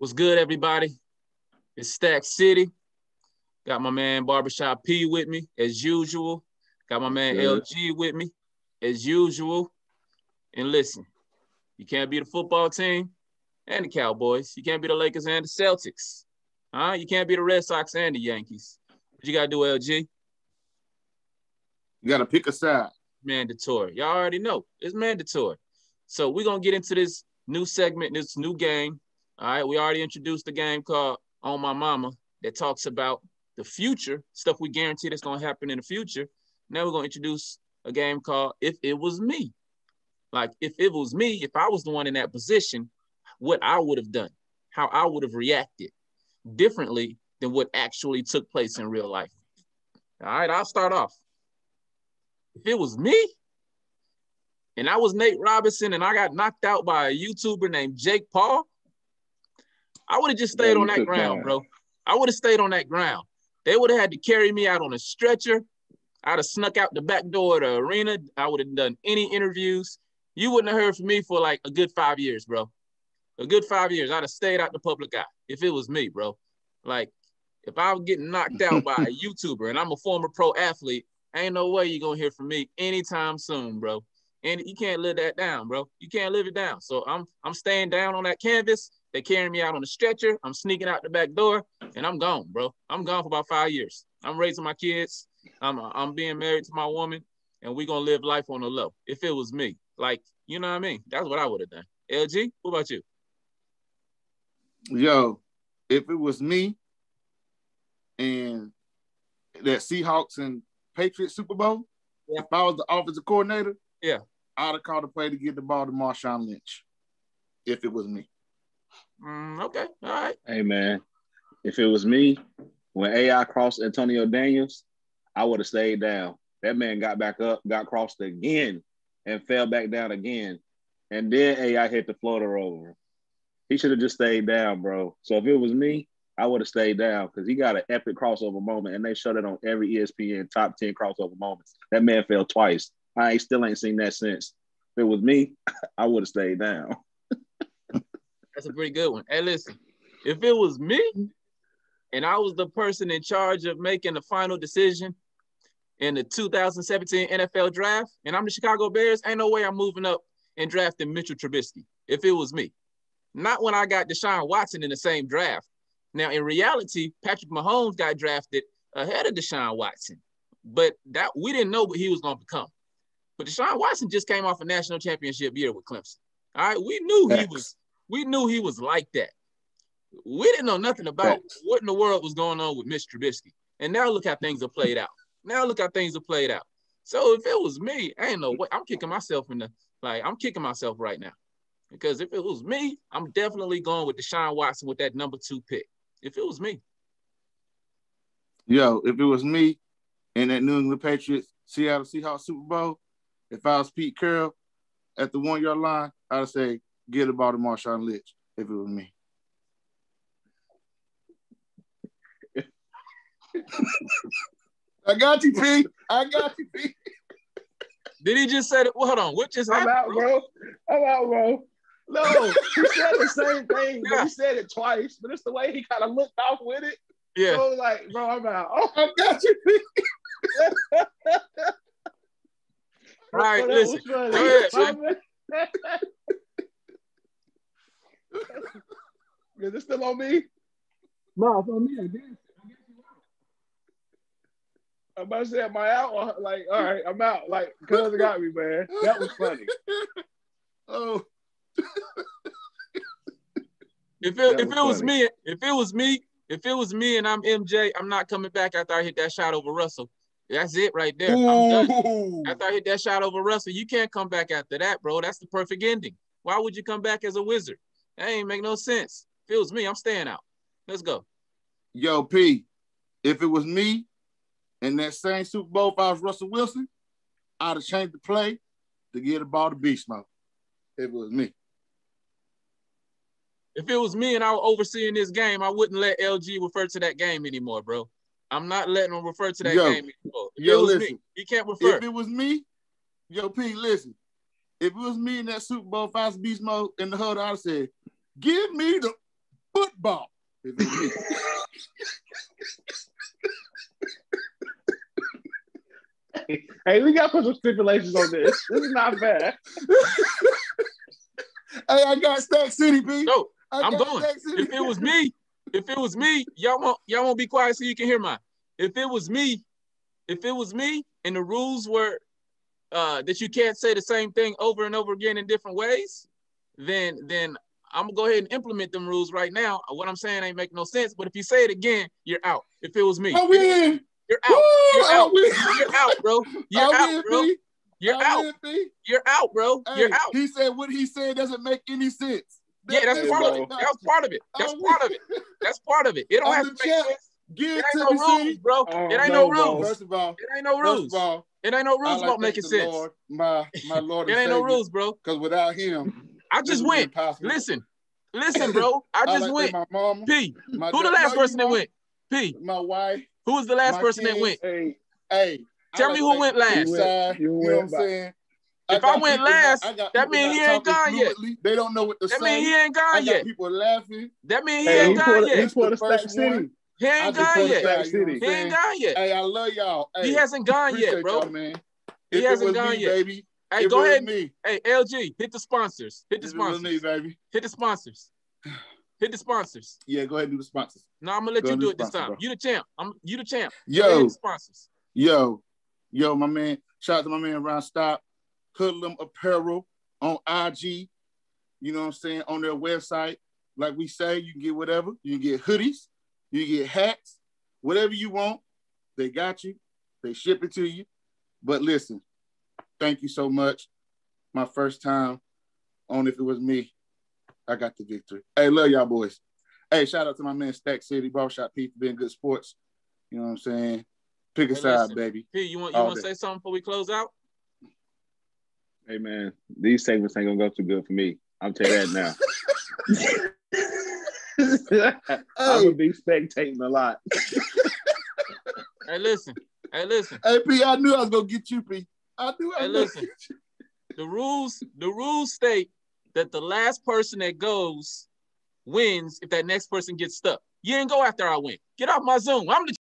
What's good, everybody? It's Stack City. Got my man Barbershop P with me, as usual. Got my man Good. LG with me, as usual. And listen, you can't beat a football team and the Cowboys. You can't beat the Lakers and the Celtics. Huh? You can't beat the Red Sox and the Yankees. What you gotta do, LG? You gotta pick a side. mandatory. Y'all already know it's mandatory. So we're gonna get into this new segment, this new game. All right, we already introduced the game called On My Mama that talks about the future, stuff we guarantee that's gonna happen in the future. Now we're gonna introduce a game called If It Was Me. Like if it was me, if I was the one in that position, what I would have done, how I would have reacted differently than what actually took place in real life. All right, I'll start off if it was me and I was Nate Robinson and I got knocked out by a YouTuber named Jake Paul, I would have just stayed Yeah, on that ground, time. bro. I would have stayed on that ground. They would have had to carry me out on a stretcher. I'd have snuck out the back door of the arena. I would have done any interviews. You wouldn't have heard from me for like a good five years, bro. A good five years. I'd have stayed out the public eye if it was me, bro. Like, if I was getting knocked out by a YouTuber and I'm a former pro athlete, ain't no way you're gonna hear from me anytime soon, bro. And you can't live that down, bro. You can't live it down. So I'm I'm staying down on that canvas. They carrying me out on the stretcher. I'm sneaking out the back door, and I'm gone, bro. I'm gone for about five years. I'm raising my kids. I'm uh, I'm being married to my woman, and we gonna live life on the low. If it was me, like you know what I mean, that's what I would have done. LG, what about you? Yo, if it was me and that Seahawks and Patriots Super Bowl, Yeah. if I was the offensive coordinator, Yeah. I'd have called a play to get the ball to Marshawn Lynch. If it was me. Mm, okay, all right. Hey man, if it was me, when AI crossed Antonio Daniels, I would have stayed down. That man got back up, got crossed again, and fell back down again. And then AI hit the floater over. He should have just stayed down, bro. So if it was me, I would have stayed down because he got an epic crossover moment, and they showed it on every ESPN top 10 crossover moments. That man fell twice. I still ain't seen that since. If it was me, I would have stayed down. That's a pretty good one. Hey, listen, if it was me and I was the person in charge of making the final decision in the 2017 NFL draft, and I'm the Chicago Bears, ain't no way I'm moving up and drafting Mitchell Trubisky. If it was me, not when I got Deshaun Watson in the same draft. Now, in reality, Patrick Mahomes got drafted ahead of Deshaun Watson, but that we didn't know what he was going to become. But Deshaun Watson just came off a national championship year with Clemson. All right, we knew he was we knew he was like that. We didn't know nothing about Facts. what in the world was going on with Mitch Trubisky. And now look how things have played out. Now look how things have played out. So if it was me, I ain't no way. I'm kicking myself in the like I'm kicking myself right now. Because if it was me, I'm definitely going with Deshaun Watson with that number two pick. If it was me. Yo, if it was me and that New England Patriots Seattle Seahawks Super Bowl, if I was Pete Carroll at the one yard line, I'd say get the ball to Marshawn Lynch if it was me. I got you, P. I got you, P. Did he just say that? Well, hold on. What just I'm out, bro. I'm out, bro. No, he said the same thing, but Yeah. he said it twice. But it's the way he kind of looked off with it. Yeah. So like, bro, I'm out. Oh, I got you, P. All right, that listen. Go ahead, My man. Is it still on me? No, it's on me. I guess. I'm about to say, am I out? Like, all right, I'm out. Like, cuz got me, man. That was funny. Oh, If it, That if was it was funny. me, if it was me, if it was me and I'm MJ, I'm not coming back after I hit that shot over Russell. That's it right there. I'm done. After I hit that shot over Russell, you can't come back after that, bro. That's the perfect ending. Why would you come back as a wizard? That ain't make no sense. If it was me, I'm staying out. Let's go. Yo, P, if it was me in that same Super Bowl, if I was Russell Wilson, I'd have changed the play to get the ball to Beast Mode. If it was me. If it was me and I were overseeing this game, I wouldn't let LG refer to that game anymore, bro. I'm not letting him refer to that Yo. game anymore. If Yo, it was listen. me, he can't refer. If it was me, yo, P, listen. If it was me in that Super Bowl, if I was Beast Mode in the huddle, I'd have said, give me the football. If it was me. Hey, we got to put some stipulations on this. This is not fair. hey, I got Stack City, B. No, I I'm going. If it was me, if it was me, y'all won't y'all won't be quiet so you can hear mine. If it was me, if it was me, and the rules were uh, that you can't say the same thing over and over again in different ways, then then I'm gonna go ahead and implement them rules right now. Uh, what I'm saying ain't make no sense. But if you say it again, you're out. If it was me, I win. you're Woo, out. You're out. win. You're out, bro. You're I out, win, bro. B. You're I out. win, You're out, bro. Hey, You're out. He said what he said doesn't make any sense. Yeah, that's Hey, part of it. That's part of it. That's part of it. That's part of it. It don't I'm have to make sense. Give It it ain't to no rules, bro. Oh, It ain't no, no bro. rules. First of all, It ain't no rules. first rules. of all, It ain't no rules like about to making sense. Lord, my my Lord It and ain't no rules, bro. Because without Him, I just went. Listen, listen, bro. I I just like went. my mama, P. my Who the last person that went? P. My wife. Who was the last My person that went? Hey, Hey, Tell me to who went last. East Side, You You, went know what I'm saying? If got I went people not- last, I that people mean he ain't talking gone yet. They don't know what to That say. mean he ain't I gone got yet. people laughing. That mean he hey, ain't gone yet. pulled a The stack first city. one. He ain't just gone put yet. down, Stack you know what City. He ain't gone yet. Hey, I love y'all. Hey, He hasn't gone yet, bro. man. He If hasn't was gone me, yet. baby. Hey, if go ahead. me. Hey, LG, hit the sponsors. Hit the If was me, sponsors. baby. Hit the sponsors. Hit the sponsors. Yeah, go ahead and do the sponsors. No, I'm gonna let Go you do do it this time. bro. You the champ. I'm you the champ. Yo, the sponsors. yo, yo, my man. Shout out to my man Ron Stop. Hoodlamb Apparel on IG. You know what I'm saying? On their website. Like we say, you can get whatever. You can get hoodies, you can get hats, whatever you want. They got you. They ship it to you. But listen, thank you so much. My first time on If It Was Me, I got the victory. Hey, love y'all boys. Hey, shout out to my man Stack City, Barbershop Pete for being good sports. You know what I'm saying? Pick a Hey, side, listen. baby. P, you want you All want to say something before we close out? Hey man, these segments ain't gonna go too good for me. I'll tell you that now. I'm gonna be spectating a lot. Hey, listen. Hey, listen. Hey, P, I knew I was gonna get you, P. I I Hey, listen. The rules the rules state that the last person that goes wins if that next person gets stuck. You ain't go after I win. Get off my Zoom. I'm the